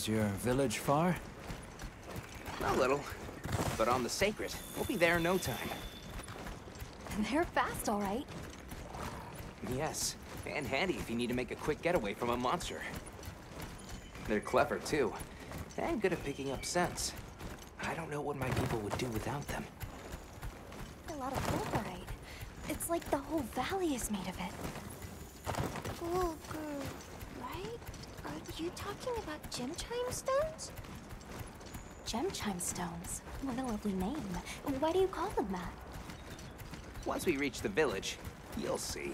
Is your village far? A little. But on the Seikret, we'll be there in no time. They're fast, all right. Yes, and handy if you need to make a quick getaway from a monster. They're clever, too, and good at picking up scents. I don't know what my people would do without them. A lot of fulgurite. It's like the whole valley is made of it. Fulgur, right? Are you talking about gem chime stones? Gem chime stones. What a lovely name. Why do you call them that? Once we reach the village, you'll see.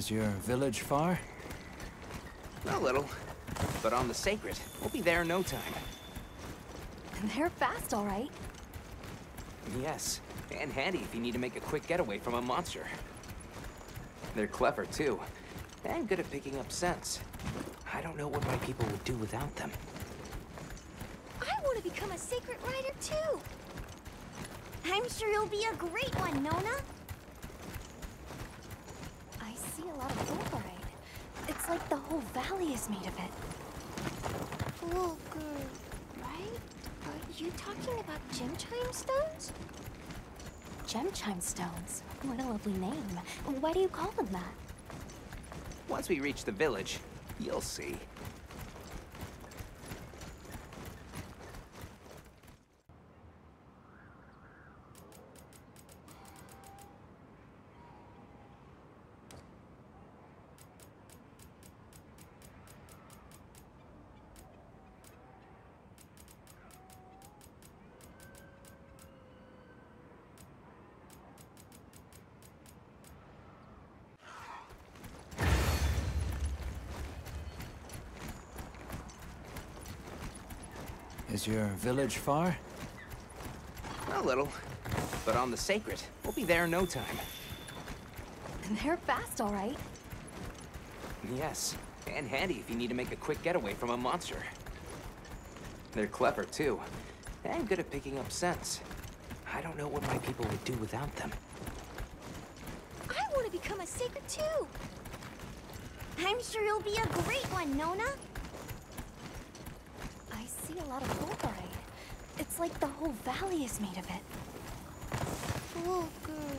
Is your village far? A little. But on the Seikret, we'll be there in no time. They're fast, all right. Yes, and handy if you need to make a quick getaway from a monster. They're clever, too, and good at picking up scents. I don't know what my people would do without them. I want to become a Seikret rider too. I'm sure you'll be a great one, Nona. I see a lot of fulgurite. It's like the whole valley is made of it. Fulgur, right? Are you talking about gem chime stones? Gem chime stones. What a lovely name. Why do you call them that? Once we reach the village, you'll see. Is your village far? A little. But on the Seikret, we'll be there in no time. They're fast, all right. Yes, and handy if you need to make a quick getaway from a monster. They're clever, too, and good at picking up scents. I don't know what my people would do without them. I want to become a Seikret too. I'm sure you'll be a great one, Nona. I see a lot of fulgurite. It's like the whole valley is made of it. Fulgur,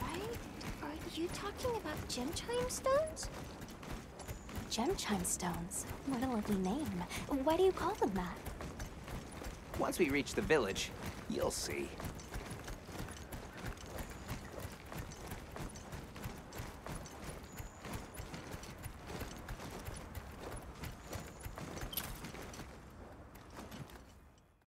right? Are you talking about gem chime stones? Gem chime stones. What a lovely name. Why do you call them that? Once we reach the village, you'll see.